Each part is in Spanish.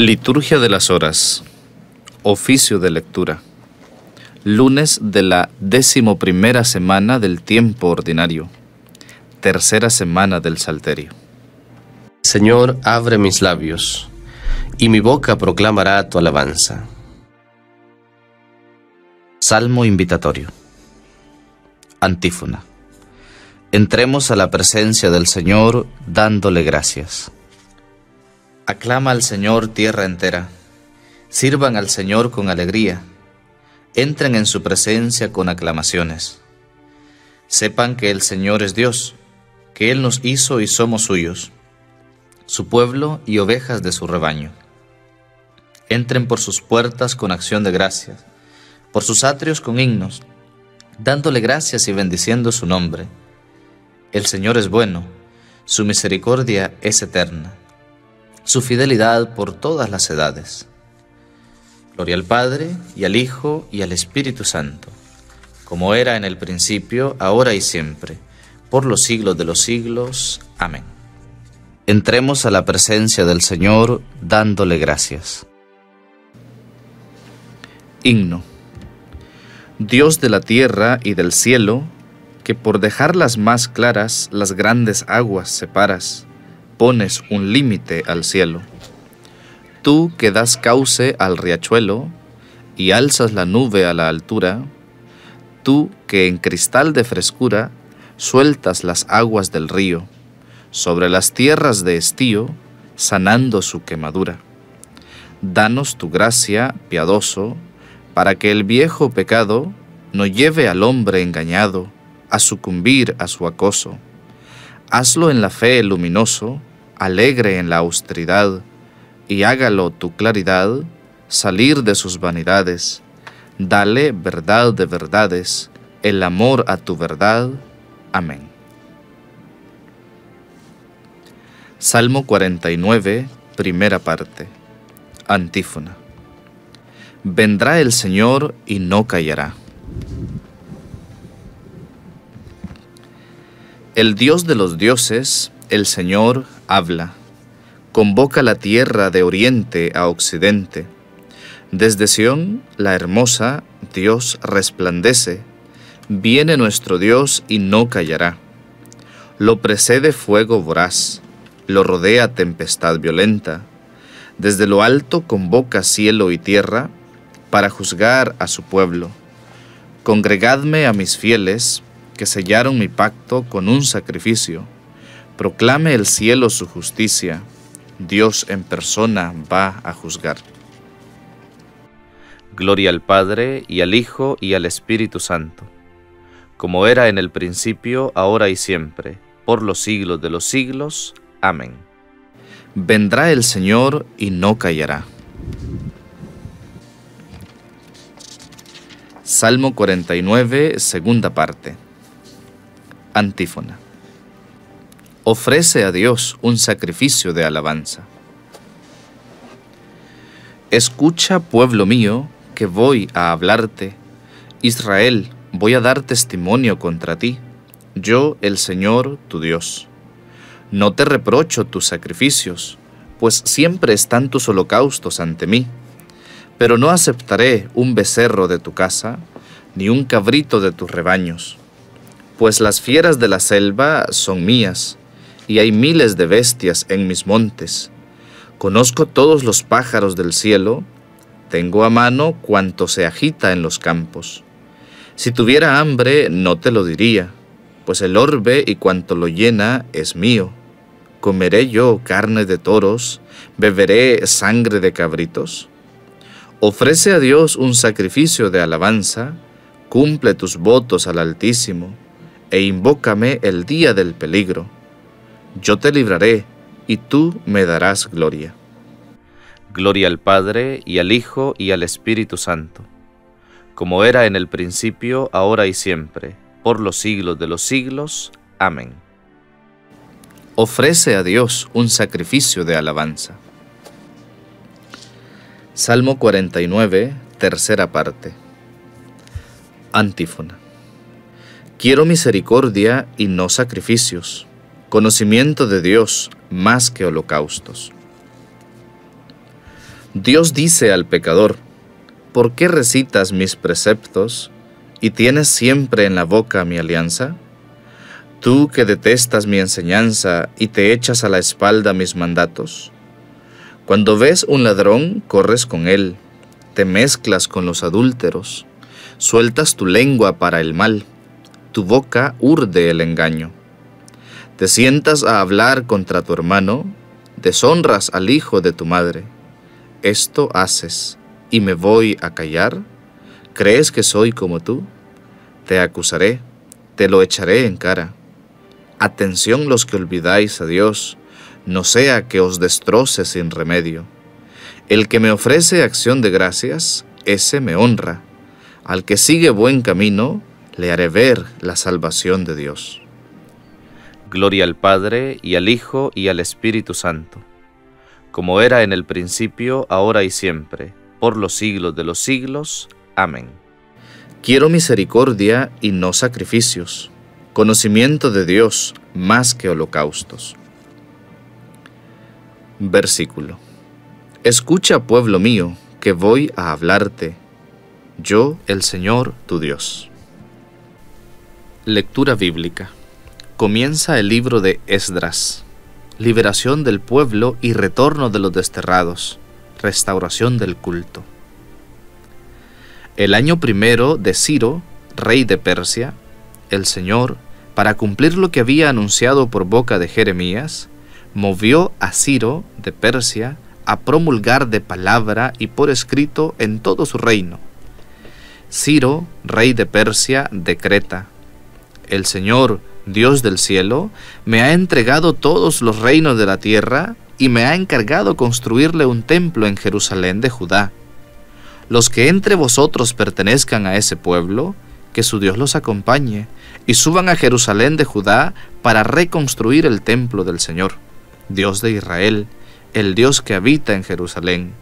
Liturgia de las Horas. Oficio de lectura. Lunes de la decimoprimera semana del tiempo ordinario. Tercera semana del Salterio. Señor, abre mis labios, y mi boca proclamará tu alabanza. Salmo invitatorio. Antífona. Entremos a la presencia del Señor dándole gracias. Aclama al Señor tierra entera. Sirvan al Señor con alegría. Entren en su presencia con aclamaciones. Sepan que el Señor es Dios, que Él nos hizo y somos suyos, su pueblo y ovejas de su rebaño. Entren por sus puertas con acción de gracias, por sus atrios con himnos, dándole gracias y bendiciendo su nombre. El Señor es bueno, su misericordia es eterna su fidelidad por todas las edades. Gloria al Padre, y al Hijo, y al Espíritu Santo, como era en el principio, ahora y siempre, por los siglos de los siglos. Amén. Entremos a la presencia del Señor dándole gracias. Himno. Dios de la tierra y del cielo, que por dejarlas más claras las grandes aguas separas, pones un límite al cielo. Tú que das cauce al riachuelo y alzas la nube a la altura, tú que en cristal de frescura sueltas las aguas del río, sobre las tierras de estío, sanando su quemadura. Danos tu gracia, piadoso, para que el viejo pecado no lleve al hombre engañado a sucumbir a su acoso. Hazlo en la fe luminoso, alegre en la austeridad, y hágalo tu claridad salir de sus vanidades. Dale verdad de verdades, el amor a tu verdad. Amén. Salmo 49, primera parte. Antífona. Vendrá el Señor y no callará. El Dios de los dioses, el Señor, habla, convoca la tierra de oriente a occidente. Desde Sión, la hermosa, Dios resplandece, viene nuestro Dios y no callará. Lo precede fuego voraz, lo rodea tempestad violenta. Desde lo alto convoca cielo y tierra para juzgar a su pueblo. Congregadme a mis fieles que sellaron mi pacto con un sacrificio Proclame el cielo su justicia, Dios en persona va a juzgar. Gloria al Padre, y al Hijo, y al Espíritu Santo, como era en el principio, ahora y siempre, por los siglos de los siglos. Amén. Vendrá el Señor y no callará. Salmo 49, segunda parte. Antífona ofrece a Dios un sacrificio de alabanza. Escucha, pueblo mío, que voy a hablarte. Israel, voy a dar testimonio contra ti, yo el Señor tu Dios. No te reprocho tus sacrificios, pues siempre están tus holocaustos ante mí, pero no aceptaré un becerro de tu casa, ni un cabrito de tus rebaños, pues las fieras de la selva son mías, y hay miles de bestias en mis montes. Conozco todos los pájaros del cielo, tengo a mano cuanto se agita en los campos. Si tuviera hambre, no te lo diría, pues el orbe y cuanto lo llena es mío. ¿Comeré yo carne de toros? ¿Beberé sangre de cabritos? Ofrece a Dios un sacrificio de alabanza, cumple tus votos al Altísimo, e invócame el día del peligro yo te libraré, y tú me darás gloria. Gloria al Padre, y al Hijo, y al Espíritu Santo, como era en el principio, ahora y siempre, por los siglos de los siglos. Amén. Ofrece a Dios un sacrificio de alabanza. Salmo 49, tercera parte. Antífona. Quiero misericordia y no sacrificios, conocimiento de Dios más que holocaustos. Dios dice al pecador, ¿por qué recitas mis preceptos y tienes siempre en la boca mi alianza? Tú que detestas mi enseñanza y te echas a la espalda mis mandatos. Cuando ves un ladrón, corres con él, te mezclas con los adúlteros Sueltas tu lengua para el mal, tu boca urde el engaño. Te sientas a hablar contra tu hermano, deshonras al hijo de tu madre. ¿Esto haces y me voy a callar? ¿Crees que soy como tú? Te acusaré, te lo echaré en cara. Atención los que olvidáis a Dios, no sea que os destroce sin remedio. El que me ofrece acción de gracias, ese me honra al que sigue buen camino, le haré ver la salvación de Dios. Gloria al Padre, y al Hijo, y al Espíritu Santo, como era en el principio, ahora y siempre, por los siglos de los siglos. Amén. Quiero misericordia y no sacrificios, conocimiento de Dios más que holocaustos. Versículo. Escucha, pueblo mío, que voy a hablarte yo, el Señor, tu Dios. Lectura bíblica. Comienza el libro de Esdras. Liberación del pueblo y retorno de los desterrados. Restauración del culto. El año primero de Ciro, rey de Persia, el Señor, para cumplir lo que había anunciado por boca de Jeremías, movió a Ciro de Persia a promulgar de palabra y por escrito en todo su reino Ciro, rey de Persia, decreta, El Señor, Dios del cielo, me ha entregado todos los reinos de la tierra y me ha encargado construirle un templo en Jerusalén de Judá. Los que entre vosotros pertenezcan a ese pueblo, que su Dios los acompañe, y suban a Jerusalén de Judá para reconstruir el templo del Señor, Dios de Israel, el Dios que habita en Jerusalén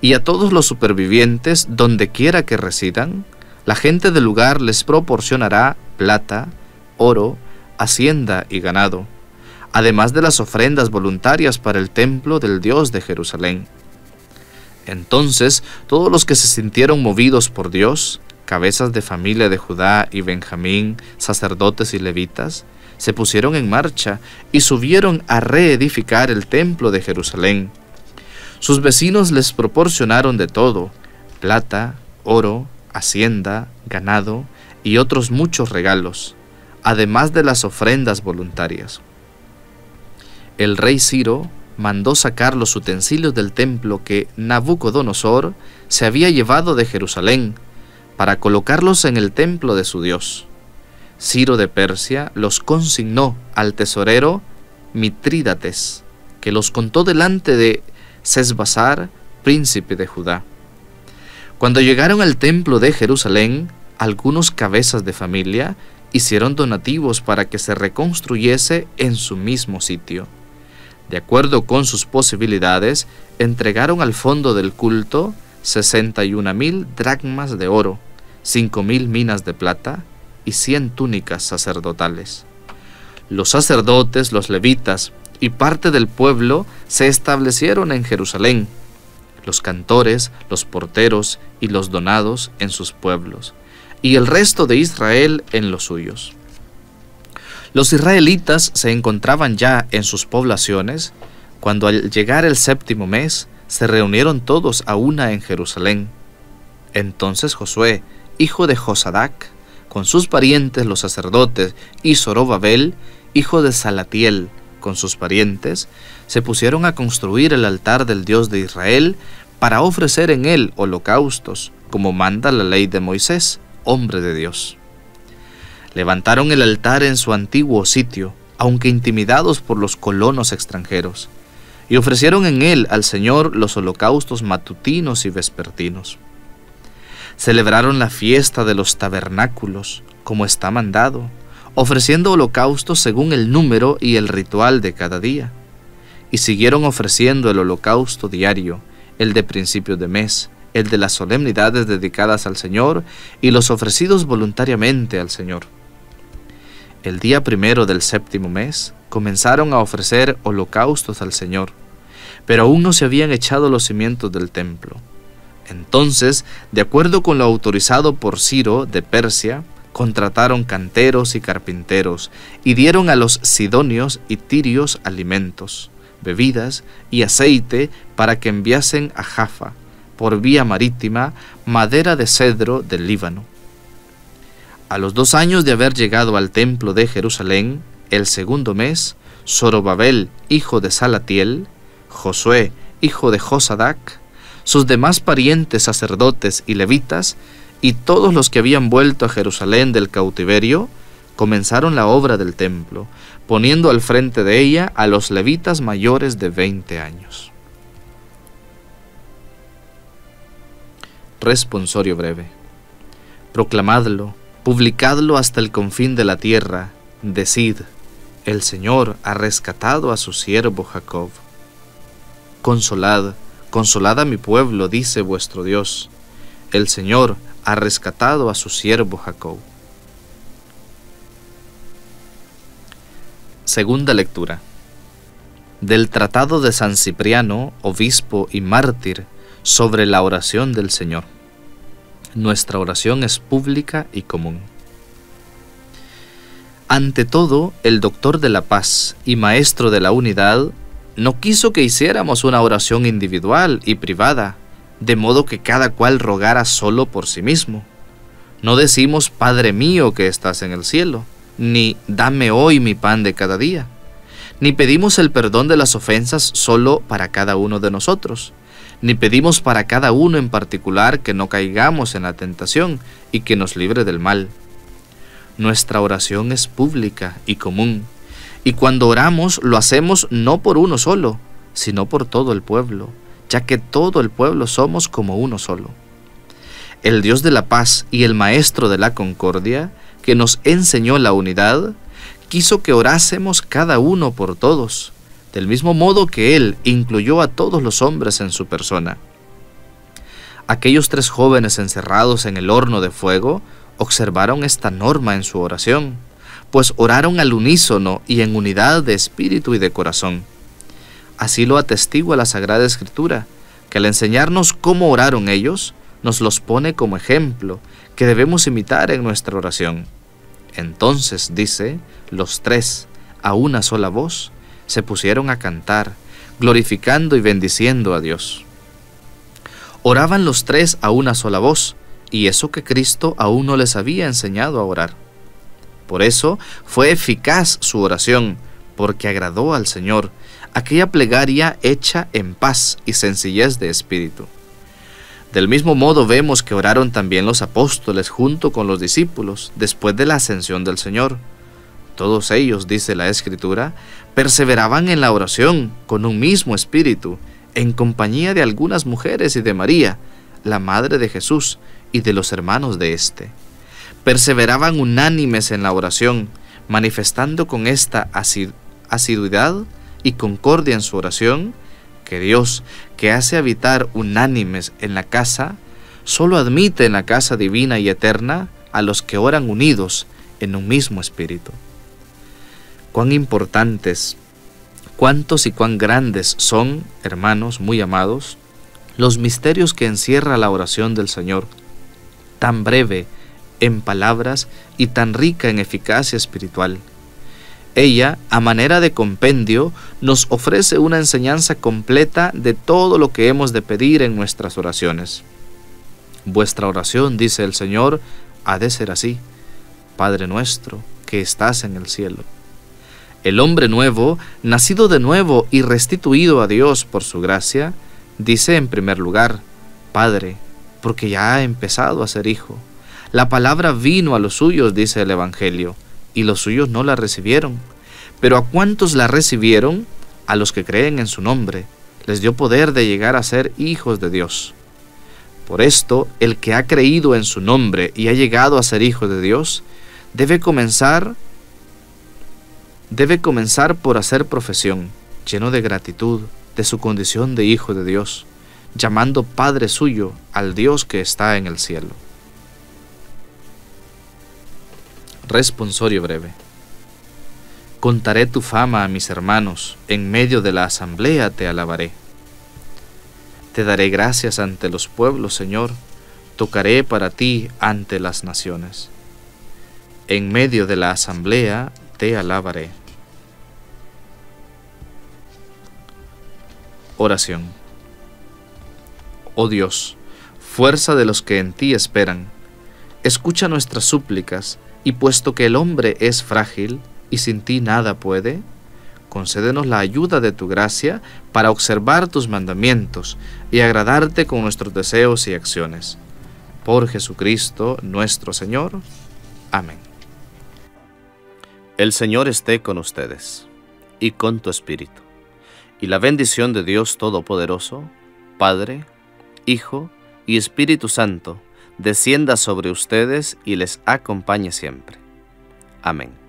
y a todos los supervivientes, donde quiera que residan, la gente del lugar les proporcionará plata, oro, hacienda y ganado, además de las ofrendas voluntarias para el templo del Dios de Jerusalén. Entonces todos los que se sintieron movidos por Dios, cabezas de familia de Judá y Benjamín, sacerdotes y levitas, se pusieron en marcha y subieron a reedificar el templo de Jerusalén sus vecinos les proporcionaron de todo, plata, oro, hacienda, ganado y otros muchos regalos, además de las ofrendas voluntarias. El rey Ciro mandó sacar los utensilios del templo que Nabucodonosor se había llevado de Jerusalén para colocarlos en el templo de su Dios. Ciro de Persia los consignó al tesorero Mitrídates, que los contó delante de Sesbazar, príncipe de Judá. Cuando llegaron al templo de Jerusalén, algunos cabezas de familia hicieron donativos para que se reconstruyese en su mismo sitio. De acuerdo con sus posibilidades, entregaron al fondo del culto 61 mil dracmas de oro, 5 mil minas de plata y 100 túnicas sacerdotales. Los sacerdotes, los levitas y parte del pueblo se establecieron en Jerusalén, los cantores, los porteros y los donados en sus pueblos, y el resto de Israel en los suyos. Los israelitas se encontraban ya en sus poblaciones, cuando al llegar el séptimo mes se reunieron todos a una en Jerusalén. Entonces Josué, hijo de Josadac, con sus parientes los sacerdotes, y Zorobabel, hijo de Salatiel, con sus parientes, se pusieron a construir el altar del Dios de Israel para ofrecer en él holocaustos, como manda la ley de Moisés, hombre de Dios. Levantaron el altar en su antiguo sitio, aunque intimidados por los colonos extranjeros, y ofrecieron en él al Señor los holocaustos matutinos y vespertinos. Celebraron la fiesta de los tabernáculos, como está mandado, ofreciendo holocaustos según el número y el ritual de cada día. Y siguieron ofreciendo el holocausto diario, el de principio de mes, el de las solemnidades dedicadas al Señor y los ofrecidos voluntariamente al Señor. El día primero del séptimo mes comenzaron a ofrecer holocaustos al Señor, pero aún no se habían echado los cimientos del templo. Entonces, de acuerdo con lo autorizado por Ciro de Persia, contrataron canteros y carpinteros y dieron a los sidonios y tirios alimentos, bebidas y aceite para que enviasen a Jaffa, por vía marítima, madera de cedro del Líbano. A los dos años de haber llegado al templo de Jerusalén, el segundo mes, Zorobabel, hijo de Salatiel, Josué, hijo de Josadac, sus demás parientes sacerdotes y levitas, y todos los que habían vuelto a Jerusalén del cautiverio, comenzaron la obra del templo, poniendo al frente de ella a los levitas mayores de veinte años. Responsorio breve. Proclamadlo, publicadlo hasta el confín de la tierra, decid, el Señor ha rescatado a su siervo Jacob. Consolad, consolad a mi pueblo, dice vuestro Dios. El Señor ha rescatado a su siervo Jacob. Segunda lectura. Del Tratado de San Cipriano, obispo y mártir, sobre la oración del Señor. Nuestra oración es pública y común. Ante todo, el doctor de la paz y maestro de la unidad no quiso que hiciéramos una oración individual y privada, de modo que cada cual rogara solo por sí mismo. No decimos, Padre mío que estás en el cielo, ni dame hoy mi pan de cada día, ni pedimos el perdón de las ofensas solo para cada uno de nosotros, ni pedimos para cada uno en particular que no caigamos en la tentación y que nos libre del mal nuestra oración es pública y común, y cuando oramos lo hacemos no por uno solo, sino por todo el pueblo, ya que todo el pueblo somos como uno solo. El Dios de la paz y el Maestro de la concordia, que nos enseñó la unidad, quiso que orásemos cada uno por todos, del mismo modo que Él incluyó a todos los hombres en su persona. Aquellos tres jóvenes encerrados en el horno de fuego observaron esta norma en su oración, pues oraron al unísono y en unidad de espíritu y de corazón. Así lo atestigua la Sagrada Escritura, que al enseñarnos cómo oraron ellos, nos los pone como ejemplo que debemos imitar en nuestra oración. Entonces, dice, los tres, a una sola voz, se pusieron a cantar, glorificando y bendiciendo a Dios. Oraban los tres a una sola voz, y eso que Cristo aún no les había enseñado a orar. Por eso fue eficaz su oración, porque agradó al Señor, aquella plegaria hecha en paz y sencillez de espíritu. Del mismo modo vemos que oraron también los apóstoles junto con los discípulos después de la ascensión del Señor. Todos ellos, dice la Escritura, perseveraban en la oración con un mismo espíritu, en compañía de algunas mujeres y de María, la madre de Jesús, y de los hermanos de éste. Perseveraban unánimes en la oración, manifestando con esta asiduidad y concordia en su oración, que Dios, que hace habitar unánimes en la casa, solo admite en la casa divina y eterna a los que oran unidos en un mismo espíritu. Cuán importantes, cuántos y cuán grandes son, hermanos muy amados, los misterios que encierra la oración del Señor tan breve en palabras y tan rica en eficacia espiritual. Ella, a manera de compendio, nos ofrece una enseñanza completa de todo lo que hemos de pedir en nuestras oraciones. Vuestra oración, dice el Señor, ha de ser así. Padre nuestro, que estás en el cielo. El hombre nuevo, nacido de nuevo y restituido a Dios por su gracia, dice en primer lugar, Padre, porque ya ha empezado a ser hijo. La palabra vino a los suyos, dice el Evangelio, y los suyos no la recibieron. Pero a cuantos la recibieron, a los que creen en su nombre, les dio poder de llegar a ser hijos de Dios. Por esto, el que ha creído en su nombre y ha llegado a ser hijo de Dios, debe comenzar debe comenzar por hacer profesión, lleno de gratitud, de su condición de hijo de Dios llamando Padre suyo al Dios que está en el cielo. Responsorio breve. Contaré tu fama a mis hermanos, en medio de la asamblea te alabaré. Te daré gracias ante los pueblos, Señor, tocaré para ti ante las naciones. En medio de la asamblea te alabaré. Oración. Oh Dios, fuerza de los que en ti esperan, escucha nuestras súplicas, y puesto que el hombre es frágil y sin ti nada puede, concédenos la ayuda de tu gracia para observar tus mandamientos y agradarte con nuestros deseos y acciones. Por Jesucristo nuestro Señor. Amén. El Señor esté con ustedes y con tu espíritu. Y la bendición de Dios Todopoderoso, Padre, Hijo y Espíritu Santo, descienda sobre ustedes y les acompañe siempre. Amén.